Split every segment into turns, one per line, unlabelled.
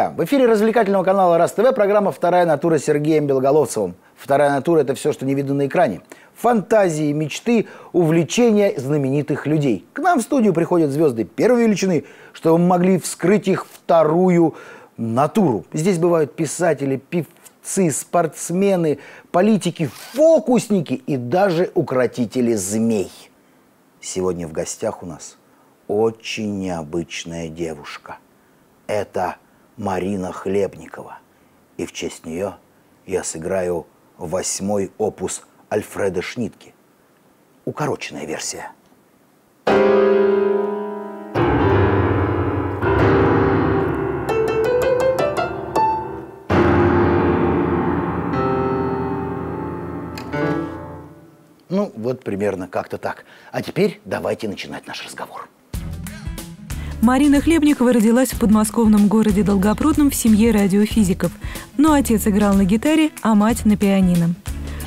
друзья, в эфире развлекательного канала РАС-ТВ программа «Вторая натура» с Сергеем Белоголовцевым. Вторая натура – это все, что не видно на экране. Фантазии, мечты, увлечения знаменитых людей. К нам в студию приходят звезды первой величины, чтобы мы могли вскрыть их вторую натуру. Здесь бывают писатели, певцы, спортсмены, политики, фокусники и даже укротители змей. Сегодня в гостях у нас очень необычная девушка. Это Марина Хлебникова. И в честь нее я сыграю восьмой опус Альфреда Шнитке. Укороченная версия. Ну, вот примерно как-то так. А теперь давайте начинать наш разговор.
Марина Хлебникова родилась в подмосковном городе Долгопрудном в семье радиофизиков. Но отец играл на гитаре, а мать на пианино.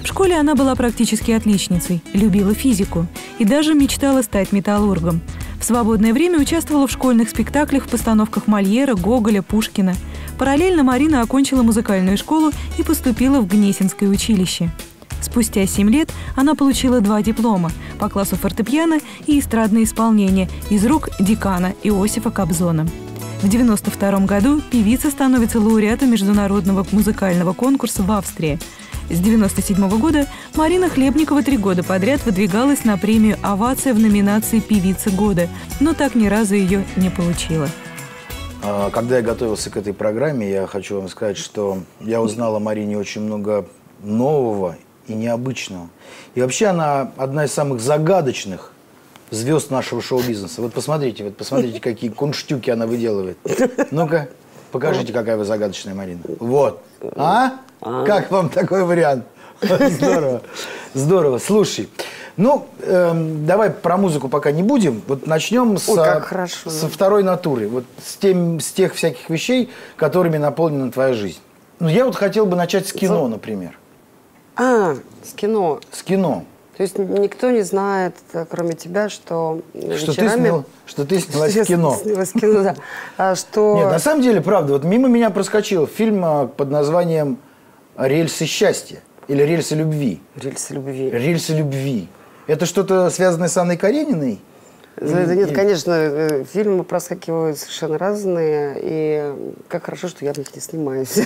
В школе она была практически отличницей, любила физику и даже мечтала стать металлургом. В свободное время участвовала в школьных спектаклях в постановках Мольера, Гоголя, Пушкина. Параллельно Марина окончила музыкальную школу и поступила в Гнесинское училище. Спустя семь лет она получила два диплома по классу фортепиано и эстрадное исполнение из рук декана Иосифа Кобзона. В 1992 году певица становится лауреатом международного музыкального конкурса в Австрии. С 1997 года Марина Хлебникова три года подряд выдвигалась на премию «Овация» в номинации «Певица года», но так ни разу ее не получила.
А, когда я готовился к этой программе, я хочу вам сказать, что я узнал о Марине очень много нового и необычного. И вообще она одна из самых загадочных звезд нашего шоу-бизнеса. Вот посмотрите, вот посмотрите, какие кунштюки она выделывает. Ну-ка, покажите, какая вы загадочная, Марина. Вот. А? а? Как вам такой вариант? Здорово. Здорово. Слушай, ну, эм, давай про музыку пока не будем. Вот начнем с,
хорошо,
со второй натуры. Вот с, тем, с тех всяких вещей, которыми наполнена твоя жизнь. Ну, я вот хотел бы начать с кино, например.
А, с кино.
С кино.
То есть никто не знает, э, кроме тебя, что,
что вечерами... Ты снял, что ты снялась в кино.
Снялась в кино, да. А что...
Нет, на самом деле, правда, вот мимо меня проскочил фильм а, под названием «Рельсы счастья» или «Рельсы любви».
«Рельсы любви».
«Рельсы любви». Это что-то связанное с Анной Карениной?
Да, нет, конечно, э, фильмы проскакивают совершенно разные, и как хорошо, что я в них не снимаюсь.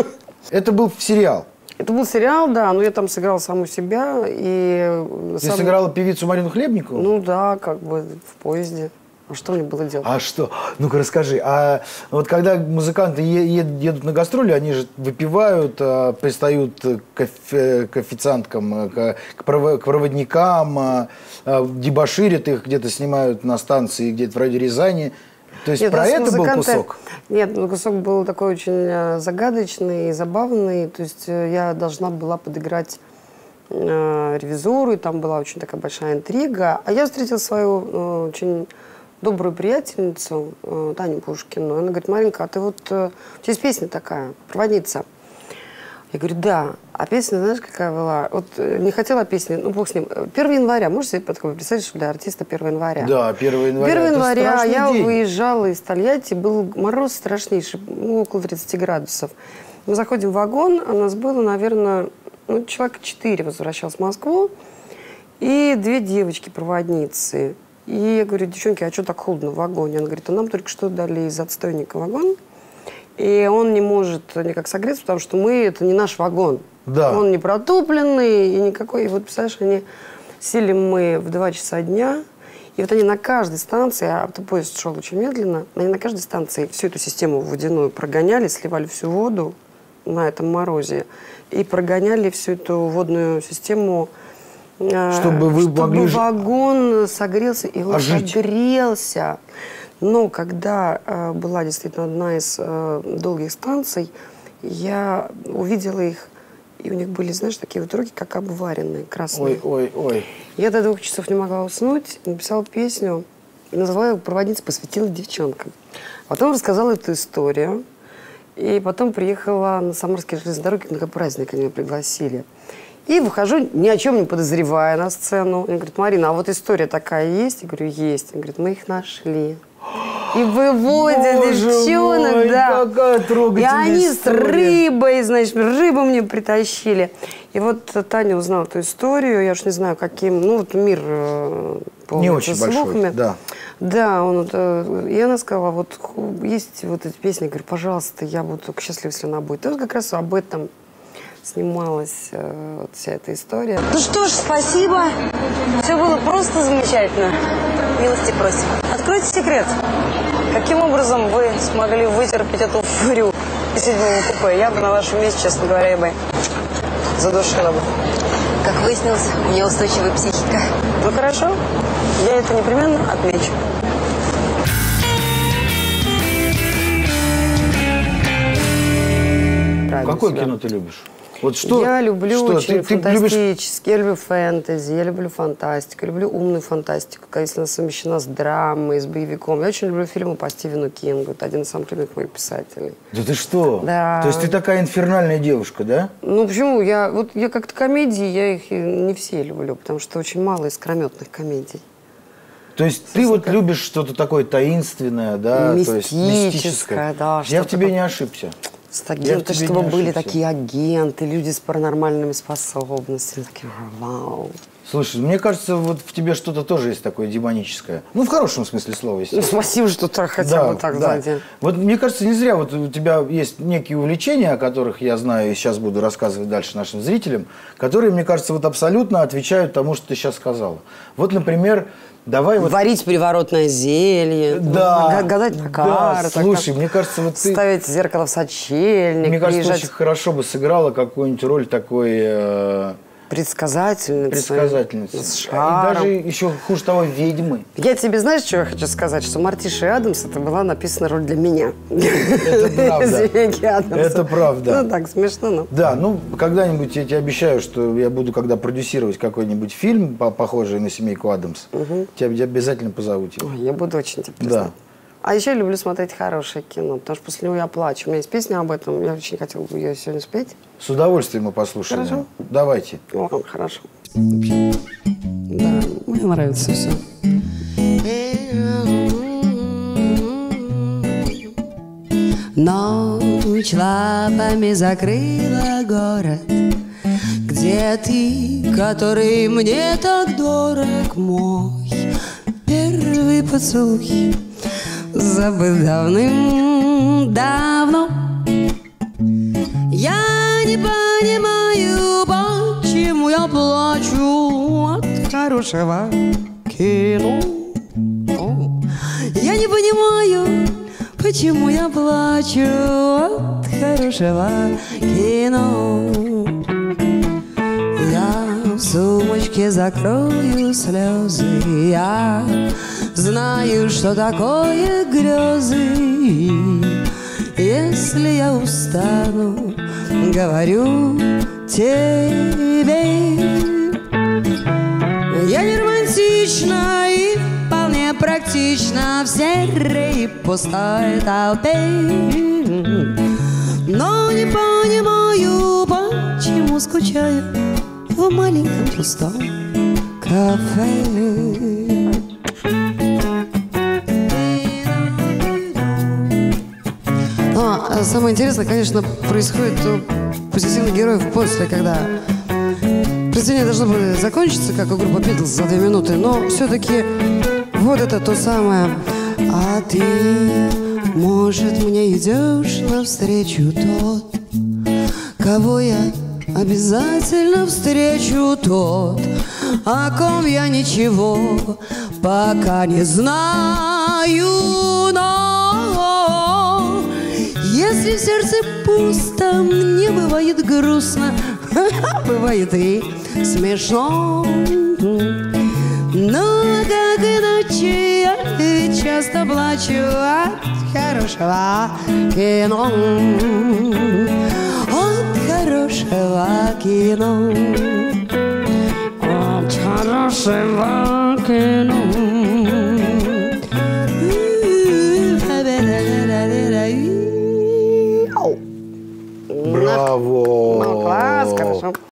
Это был сериал?
Это был сериал, да, но я там сыграла саму себя. И
Ты сам... сыграла певицу Марину Хлебникову?
Ну да, как бы в поезде. А что мне было делать?
А что? Ну-ка расскажи. А вот когда музыканты едут на гастроли, они же выпивают, а, пристают к, к официанткам, к, к проводникам, а, а, дебоширят их, где-то снимают на станции, где-то в районе Рязани. То есть Нет, про это был кусок?
Нет, ну, кусок был такой очень э, загадочный и забавный. То есть э, я должна была подыграть э, ревизору, и там была очень такая большая интрига. А я встретила свою э, очень добрую приятельницу э, Таню Пушкину. Она говорит, Маринка, а ты вот... Э, у тебя есть песня такая, проводница. Я говорю, да. А песня, знаешь, какая была? Вот э, не хотела песни, ну, бог с ним. 1 января, можете себе такое представить, что для артиста 1 января?
Да, 1 января.
1 января я день. выезжала из Тольятти, был мороз страшнейший, ну, около 30 градусов. Мы заходим в вагон, а нас было, наверное, ну, человек 4 возвращался в Москву, и две девочки-проводницы. И я говорю, девчонки, а что так холодно в вагоне? Она говорит, а нам только что дали из отстойника вагон, и он не может никак согреться, потому что мы, это не наш вагон.
Да.
Он не протопленный и никакой. И вот, представляешь, они сели мы в 2 часа дня, и вот они на каждой станции, а поезд шел очень медленно, они на каждой станции всю эту систему водяную прогоняли, сливали всю воду на этом морозе и прогоняли всю эту водную систему
а, чтобы вы
чтобы
могли...
вагон согрелся, и он
Ожить.
согрелся. Но когда э, была действительно одна из э, долгих станций, я увидела их, и у них были, знаешь, такие вот руки, как обваренные, красные.
Ой, ой, ой.
Я до двух часов не могла уснуть, написала песню, назвала ее «Проводница посвятила девчонкам». Потом рассказала эту историю, и потом приехала на Самарские железные дороги, на праздник они меня пригласили. И выхожу, ни о чем не подозревая на сцену. И говорит, Марина, а вот история такая есть? Я говорю, есть. Он говорит, мы их нашли. И выводят
Боже
девчонок,
мой,
да.
какая
И они с
история.
рыбой, значит, рыбу мне притащили. И вот Таня узнала эту историю, я уж не знаю, каким, ну вот мир э, полон
очень большой,
слухами.
да.
Да, он, вот, э, и она сказала, вот есть вот эти песни, я говорю, пожалуйста, я буду только счастлива, если она будет. И вот как раз об этом снималась э, вот вся эта история.
Ну что ж, спасибо. Все было просто замечательно. Милости просим. Откройте секрет. Каким образом вы смогли вытерпеть эту фурию из седьмого купе? Я бы на вашем месте, честно говоря, я бы задушила бы.
Как выяснилось, у меня устойчивая психика.
Ну хорошо, я это непременно отмечу.
Какое
себя.
кино ты любишь? Вот что?
я люблю
что?
очень
Ты, ты любишь
я люблю фэнтези, я люблю фантастику, я люблю умную фантастику, если она совмещена с драмой, с боевиком. Я очень люблю фильмы по Стивену Кингу, это один из самых любимых моих писателей.
Да ты что?
Да.
То есть ты такая инфернальная девушка, да?
Ну почему? Я, вот, я как-то комедии, я их не все люблю, потому что очень мало искрометных комедий.
То есть ты вот любишь что-то такое таинственное, да? то есть
Мистическое,
мистическое.
да,
Я в тебе не ошибся.
С
Я в
агенты,
тебе
чтобы были такие агенты, люди с паранормальными способностями. Такие, вау.
Слушай, мне кажется, вот в тебе что-то тоже есть такое демоническое. Ну, в хорошем смысле слова, естественно.
спасибо, что так хотя бы так, знаете.
Вот мне кажется, не зря вот у тебя есть некие увлечения, о которых я знаю и сейчас буду рассказывать дальше нашим зрителям, которые, мне кажется, вот абсолютно отвечают тому, что ты сейчас сказала. Вот, например, давай вот...
Варить приворотное зелье,
Да,
га- гадать на
да,
картах.
слушай,
там,
мне кажется, вот ты-
Ставить зеркало в сочельник,
Мне кажется,
приезжать
очень хорошо бы сыграла какую-нибудь роль такой э,
предсказательницей.
предсказательницы.
С
И
шаром.
даже еще хуже того, ведьмы.
Я тебе знаешь, что я хочу сказать? Что Мартиши Адамс это была написана роль для меня.
Это правда. Это правда.
Ну так, смешно, но.
Да, ну, когда-нибудь я тебе обещаю, что я буду, когда продюсировать какой-нибудь фильм, по- похожий на «Семейку Адамс», тебя я обязательно позову тебя.
Ой, я буду очень тебе
Да.
А еще я люблю смотреть хорошее кино, потому что после него я плачу. У меня есть песня об этом, я очень хотела бы ее сегодня спеть.
С удовольствием мы послушаем.
Хорошо.
Давайте.
О, хорошо. Да, мне нравится все. Ночь лапами закрыла город, где ты, который мне так дорог, мой первый поцелуй, забыт давным-давно. Я не понимаю, почему я плачу от хорошего кино. Я не понимаю, почему я плачу от хорошего кино. Сумочке закрою слезы, я знаю, что такое грезы. Если я устану, говорю тебе. Я не романтична и вполне практична в серой пустой толпе. Но не понимаю, почему скучаю в маленьком пустом кафе. Но а, самое интересное, конечно, происходит у позитивных героев после, когда произведение должно было закончиться, как у группы Битлз за две минуты, но все-таки вот это то самое. А ты, может, мне идешь навстречу тот, кого я обязательно встречу тот, о ком я ничего пока не знаю, но если в сердце пусто, мне бывает грустно, бывает и смешно. Но как иначе я ведь часто плачу от хорошего кино.